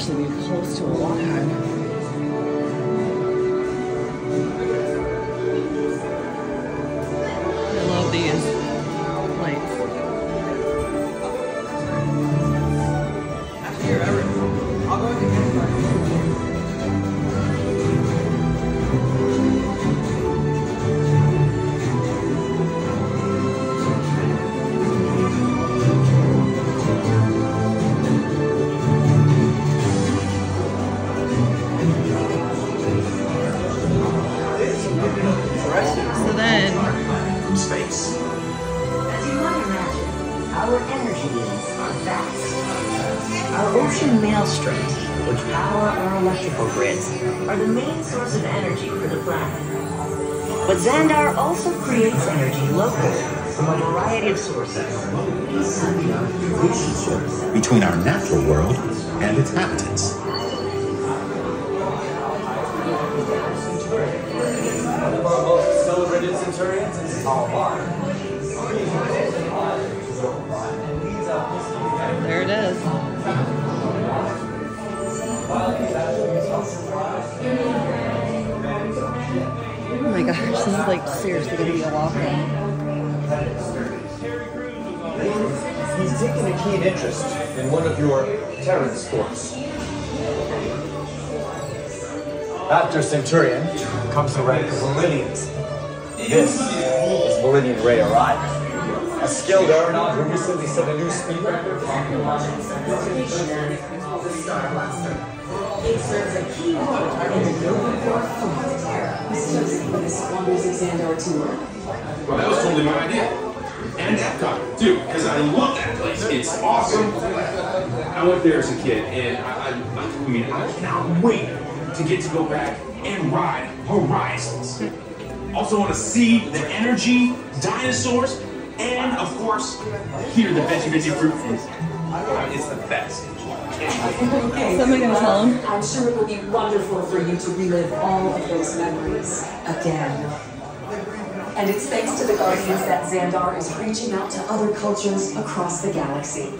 actually be close to a lot. Our energy needs are vast. Our ocean maelstroms, which power our electrical grids, are the main source of energy for the planet. But Xandar also creates energy locally from a variety of sources. Relationship between our natural world and its habitants. One of our most celebrated centurions in all is like seriously gonna be a walk He's taken a keen interest in one of your Terran sports. After Centurion comes the rank of Meridians. This is Meridian Ray Orion. A skilled aeronaut who recently set a new speed record. It serves a key role in the Nova Corps fleet. associated with the Squanders of Xandar tour. Well, that was totally my idea. And Epcot, too, because I love that place. It's awesome. I went there as a kid, and I, I, I mean, I cannot wait to get to go back and ride Horizons. Also want to see the energy, dinosaurs, and, of course, here, the Veggie Veggie Fruit Fizz. It's the best. Okay, Something gonna tell him? I'm sure it will be wonderful for you to relive all of those memories again. And it's thanks to the Guardians that Xandar is reaching out to other cultures across the galaxy.